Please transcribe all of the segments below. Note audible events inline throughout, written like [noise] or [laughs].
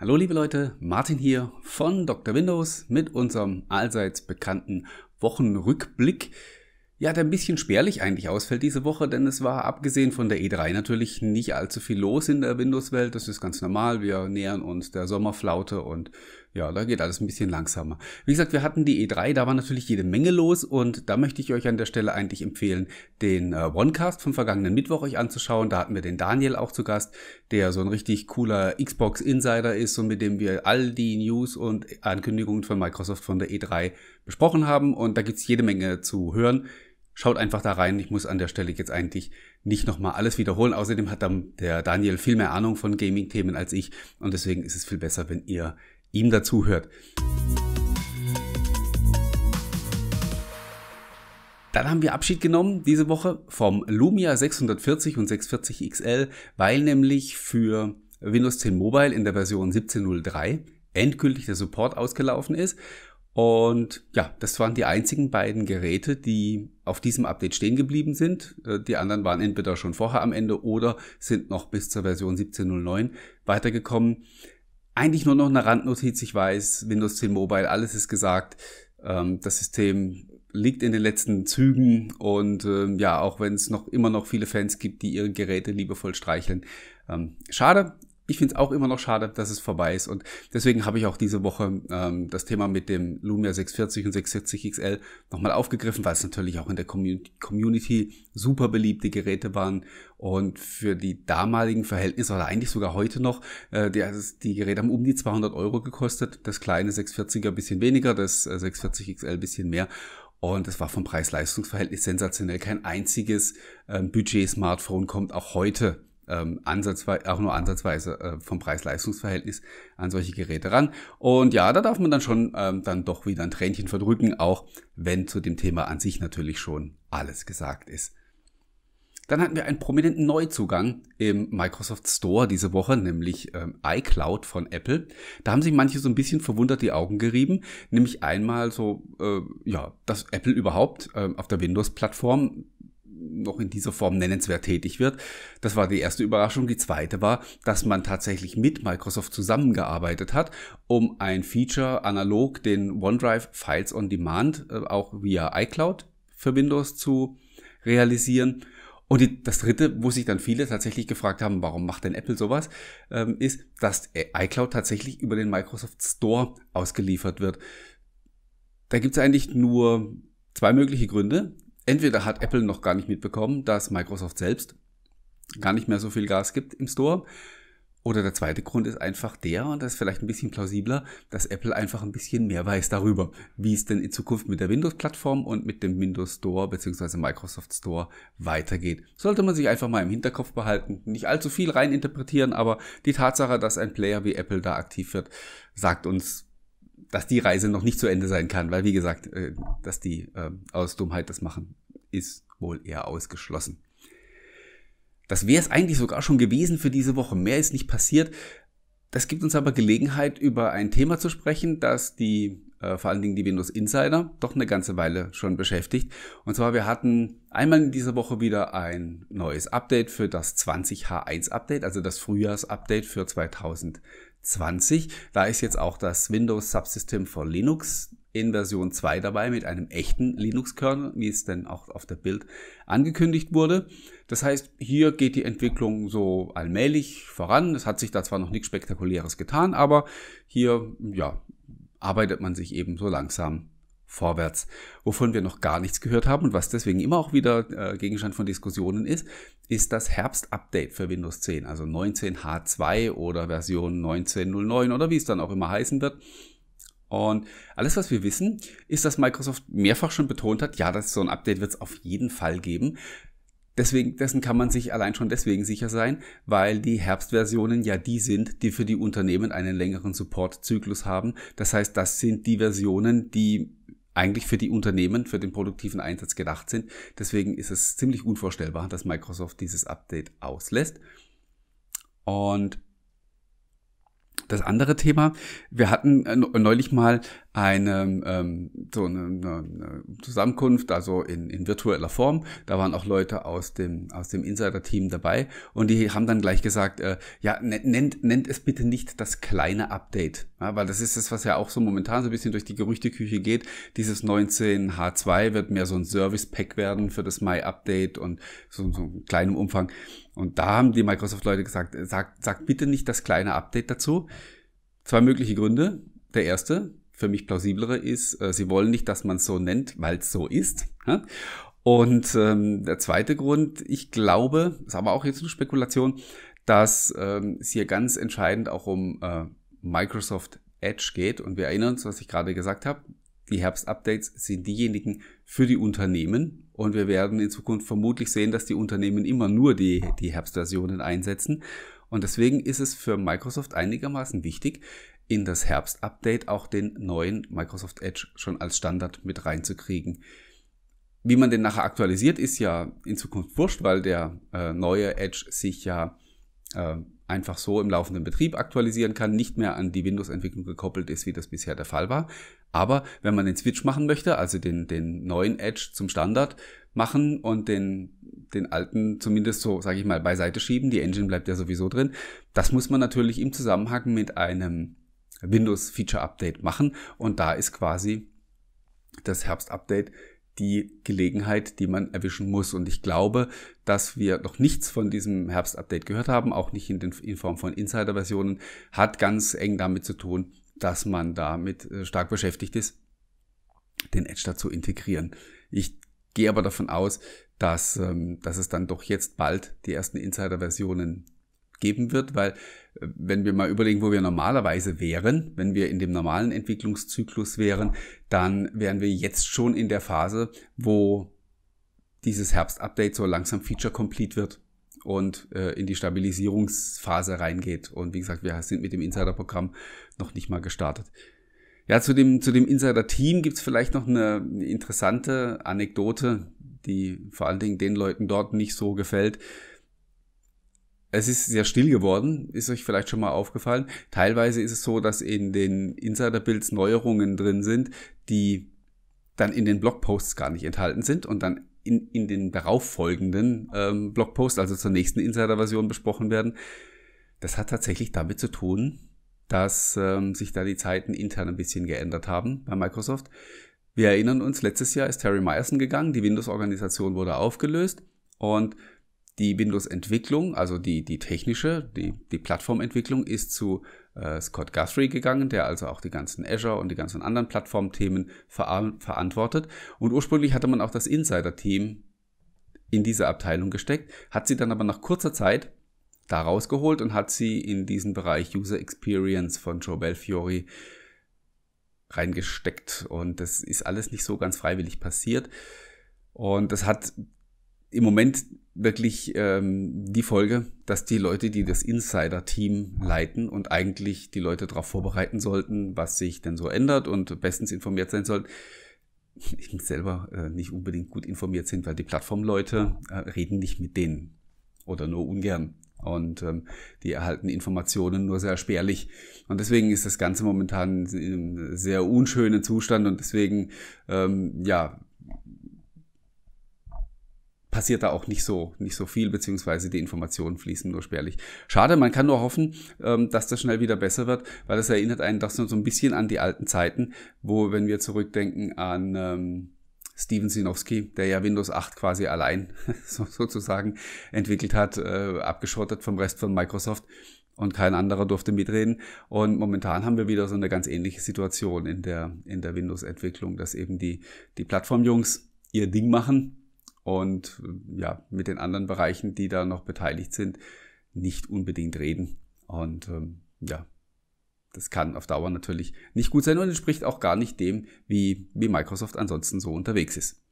Hallo liebe Leute, Martin hier von Dr. Windows mit unserem allseits bekannten Wochenrückblick. Ja, der ein bisschen spärlich eigentlich ausfällt diese Woche, denn es war abgesehen von der E3 natürlich nicht allzu viel los in der Windows-Welt. Das ist ganz normal. Wir nähern uns der Sommerflaute und ja, da geht alles ein bisschen langsamer. Wie gesagt, wir hatten die E3, da war natürlich jede Menge los und da möchte ich euch an der Stelle eigentlich empfehlen, den äh, Onecast vom vergangenen Mittwoch euch anzuschauen. Da hatten wir den Daniel auch zu Gast, der so ein richtig cooler Xbox Insider ist und mit dem wir all die News und Ankündigungen von Microsoft von der E3 besprochen haben und da gibt's jede Menge zu hören. Schaut einfach da rein. Ich muss an der Stelle jetzt eigentlich nicht nochmal alles wiederholen. Außerdem hat der Daniel viel mehr Ahnung von Gaming-Themen als ich und deswegen ist es viel besser, wenn ihr ihm dazu hört. Dann haben wir Abschied genommen diese Woche vom Lumia 640 und 640 XL, weil nämlich für Windows 10 Mobile in der Version 17.03 endgültig der Support ausgelaufen ist und ja, das waren die einzigen beiden Geräte, die auf diesem Update stehen geblieben sind. Äh, die anderen waren entweder schon vorher am Ende oder sind noch bis zur Version 17.09 weitergekommen. Eigentlich nur noch eine Randnotiz. Ich weiß, Windows 10 Mobile, alles ist gesagt. Ähm, das System liegt in den letzten Zügen und ähm, ja, auch wenn es noch immer noch viele Fans gibt, die ihre Geräte liebevoll streicheln. Ähm, schade, ich finde es auch immer noch schade, dass es vorbei ist. Und deswegen habe ich auch diese Woche ähm, das Thema mit dem Lumia 640 und 640 XL nochmal aufgegriffen, weil es natürlich auch in der Community super beliebte Geräte waren. Und für die damaligen Verhältnisse, oder eigentlich sogar heute noch, äh, die, also die Geräte haben um die 200 Euro gekostet. Das kleine 640er bisschen weniger, das 640 XL bisschen mehr. Und es war vom Preis-Leistungs-Verhältnis sensationell. Kein einziges ähm, Budget-Smartphone kommt auch heute ähm, ansatzweise, auch nur ansatzweise äh, vom Preis-Leistungs-Verhältnis an solche Geräte ran. Und ja, da darf man dann schon ähm, dann doch wieder ein Tränchen verdrücken, auch wenn zu dem Thema an sich natürlich schon alles gesagt ist. Dann hatten wir einen prominenten Neuzugang im Microsoft Store diese Woche, nämlich ähm, iCloud von Apple. Da haben sich manche so ein bisschen verwundert die Augen gerieben, nämlich einmal so, äh, ja, dass Apple überhaupt äh, auf der Windows-Plattform noch in dieser Form nennenswert tätig wird. Das war die erste Überraschung. Die zweite war, dass man tatsächlich mit Microsoft zusammengearbeitet hat, um ein Feature analog den OneDrive Files on Demand äh, auch via iCloud für Windows zu realisieren. Und die, das dritte, wo sich dann viele tatsächlich gefragt haben, warum macht denn Apple sowas, ähm, ist, dass iCloud tatsächlich über den Microsoft Store ausgeliefert wird. Da gibt es eigentlich nur zwei mögliche Gründe entweder hat Apple noch gar nicht mitbekommen, dass Microsoft selbst gar nicht mehr so viel Gas gibt im Store. Oder der zweite Grund ist einfach der, und das ist vielleicht ein bisschen plausibler, dass Apple einfach ein bisschen mehr weiß darüber, wie es denn in Zukunft mit der Windows-Plattform und mit dem Windows Store bzw. Microsoft Store weitergeht. Sollte man sich einfach mal im Hinterkopf behalten, nicht allzu viel reininterpretieren, aber die Tatsache, dass ein Player wie Apple da aktiv wird, sagt uns, dass die Reise noch nicht zu Ende sein kann, weil wie gesagt, äh, dass die äh, aus Dummheit das machen, ist wohl eher ausgeschlossen. Das wäre es eigentlich sogar schon gewesen für diese Woche. Mehr ist nicht passiert. Das gibt uns aber Gelegenheit, über ein Thema zu sprechen, das die äh, vor allen Dingen die Windows Insider doch eine ganze Weile schon beschäftigt. Und zwar, wir hatten einmal in dieser Woche wieder ein neues Update für das 20H1 Update, also das Frühjahrs-Update für 2020. Da ist jetzt auch das Windows Subsystem for Linux in Version 2 dabei mit einem echten Linux-Kernel, wie es denn auch auf der Bild angekündigt wurde. Das heißt, hier geht die Entwicklung so allmählich voran. Es hat sich da zwar noch nichts Spektakuläres getan, aber hier, ja, arbeitet man sich eben so langsam vorwärts. Wovon wir noch gar nichts gehört haben und was deswegen immer auch wieder äh, Gegenstand von Diskussionen ist, ist das Herbst-Update für Windows 10, also 19H2 oder Version 1909 oder wie es dann auch immer heißen wird. Und alles, was wir wissen, ist, dass Microsoft mehrfach schon betont hat, ja, dass so ein Update wird es auf jeden Fall geben. Deswegen, dessen kann man sich allein schon deswegen sicher sein, weil die Herbstversionen ja die sind, die für die Unternehmen einen längeren Supportzyklus haben. Das heißt, das sind die Versionen, die eigentlich für die Unternehmen, für den produktiven Einsatz gedacht sind. Deswegen ist es ziemlich unvorstellbar, dass Microsoft dieses Update auslässt. Und Das andere Thema, wir hatten äh, neulich mal eine, ähm, so eine, eine Zusammenkunft, also in, in virtueller Form. Da waren auch Leute aus dem, aus dem Insider-Team dabei und die haben dann gleich gesagt, äh, ja, nennt, nennt es bitte nicht das kleine Update, ja, weil das ist das, was ja auch so momentan so ein bisschen durch die Gerüchteküche geht. Dieses 19H2 wird mehr so ein Service-Pack werden für das My-Update und so, so einem kleinen Umfang. Und da haben die Microsoft-Leute gesagt, sagt, sagt bitte nicht das kleine Update dazu. Zwei mögliche Gründe. Der erste, für mich plausiblere, ist, äh, sie wollen nicht, dass man es so nennt, weil es so ist. Und ähm, der zweite Grund, ich glaube, ist aber auch jetzt eine Spekulation, dass ähm, es hier ganz entscheidend auch um äh, Microsoft Edge geht. Und wir erinnern uns, was ich gerade gesagt habe, die Herbst-Updates sind diejenigen für die Unternehmen. Und wir werden in Zukunft vermutlich sehen, dass die Unternehmen immer nur die, die Herbstversionen einsetzen. Und deswegen ist es für Microsoft einigermaßen wichtig, in das Herbst-Update auch den neuen Microsoft Edge schon als Standard mit reinzukriegen. Wie man den nachher aktualisiert, ist ja in Zukunft wurscht, weil der äh, neue Edge sich ja äh, einfach so im laufenden Betrieb aktualisieren kann, nicht mehr an die Windows-Entwicklung gekoppelt ist, wie das bisher der Fall war. Aber wenn man den Switch machen möchte, also den, den neuen Edge zum Standard machen und den, den alten zumindest so, sage ich mal, beiseite schieben, die Engine bleibt ja sowieso drin, das muss man natürlich im Zusammenhang mit einem Windows Feature Update machen und da ist quasi das Herbst Update die Gelegenheit, die man erwischen muss. Und ich glaube, dass wir noch nichts von diesem Herbst-Update gehört haben, auch nicht in, den, in Form von Insider-Versionen, hat ganz eng damit zu tun, dass man damit äh, stark beschäftigt ist, den Edge dazu integrieren. Ich gehe aber davon aus, dass, ähm, dass es dann doch jetzt bald die ersten Insider-Versionen geben wird, weil äh, wenn wir mal überlegen, wo wir normalerweise wären, wenn wir in dem normalen Entwicklungszyklus wären, dann wären wir jetzt schon in der Phase, wo dieses Herbst-Update so langsam Feature-Complete wird und äh, in die Stabilisierungsphase reingeht. Und wie gesagt, wir sind mit dem Insider-Programm noch nicht mal gestartet. Ja, zu dem, zu dem Insider-Team gibt's vielleicht noch eine interessante Anekdote, die vor allen Dingen den Leuten dort nicht so gefällt es ist sehr still geworden, ist euch vielleicht schon mal aufgefallen. Teilweise ist es so, dass in den Insider-Builds Neuerungen drin sind, die dann in den Blogposts gar nicht enthalten sind und dann in, in den darauffolgenden ähm, Blogposts, also zur nächsten Insider-Version besprochen werden. Das hat tatsächlich damit zu tun, dass ähm, sich da die Zeiten intern ein bisschen geändert haben bei Microsoft. Wir erinnern uns, letztes Jahr ist Terry Myerson gegangen, die Windows-Organisation wurde aufgelöst und die Windows-Entwicklung, also die, die technische, die, die Plattformentwicklung ist zu äh, Scott Guthrie gegangen, der also auch die ganzen Azure und die ganzen anderen Plattformthemen ver verantwortet. Und ursprünglich hatte man auch das Insider-Team in diese Abteilung gesteckt, hat sie dann aber nach kurzer Zeit da rausgeholt und hat sie in diesen Bereich User Experience von Joe Belfiore reingesteckt. Und das ist alles nicht so ganz freiwillig passiert. Und das hat im Moment wirklich ähm, die Folge, dass die Leute, die das Insider-Team leiten und eigentlich die Leute darauf vorbereiten sollten, was sich denn so ändert und bestens informiert sein sollten, [laughs] ich selber äh, nicht unbedingt gut informiert sind, weil die Plattformleute äh, reden nicht mit denen oder nur ungern. Und ähm, die erhalten Informationen nur sehr spärlich. Und deswegen ist das Ganze momentan in einem sehr unschönen Zustand und deswegen, ähm, ja, passiert da auch nicht so, nicht so viel, beziehungsweise die Informationen fließen nur spärlich. Schade, man kann nur hoffen, ähm, dass das schnell wieder besser wird, weil das erinnert einen doch so ein bisschen an die alten Zeiten, wo, wenn wir zurückdenken an ähm, Steven Sinowski, der ja Windows 8 quasi allein [laughs] so, sozusagen entwickelt hat, äh, abgeschottet vom Rest von Microsoft und kein anderer durfte mitreden. Und momentan haben wir wieder so eine ganz ähnliche Situation in der, in der Windows-Entwicklung, dass eben die, die Plattformjungs ihr Ding machen und ja, mit den anderen Bereichen, die da noch beteiligt sind, nicht unbedingt reden. Und ähm, ja, das kann auf Dauer natürlich nicht gut sein und entspricht auch gar nicht dem, wie, wie Microsoft ansonsten so unterwegs ist.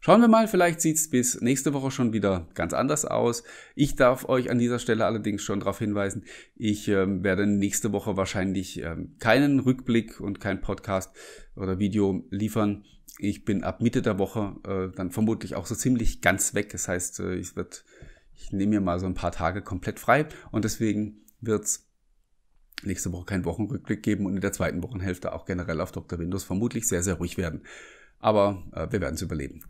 Schauen wir mal, vielleicht sieht es bis nächste Woche schon wieder ganz anders aus. Ich darf euch an dieser Stelle allerdings schon darauf hinweisen, ich ähm, werde nächste Woche wahrscheinlich ähm, keinen Rückblick und kein Podcast oder Video liefern. Ich bin ab Mitte der Woche äh, dann vermutlich auch so ziemlich ganz weg. Das heißt, äh, ich wird, ich nehme mir mal so ein paar Tage komplett frei und deswegen wird's nächste Woche keinen Wochenrückblick geben und in der zweiten Wochenhälfte auch generell auf Dr. Windows vermutlich sehr, sehr ruhig werden. Aber äh, wir werden es überleben.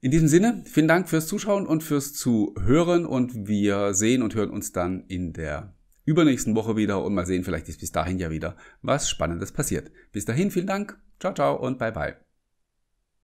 In diesem Sinne, vielen Dank fürs Zuschauen und fürs Zuhören und wir sehen und hören uns dann in der übernächsten Woche wieder und mal sehen, vielleicht ist bis dahin ja wieder was Spannendes passiert. Bis dahin, vielen Dank, ciao, ciao und bye bye.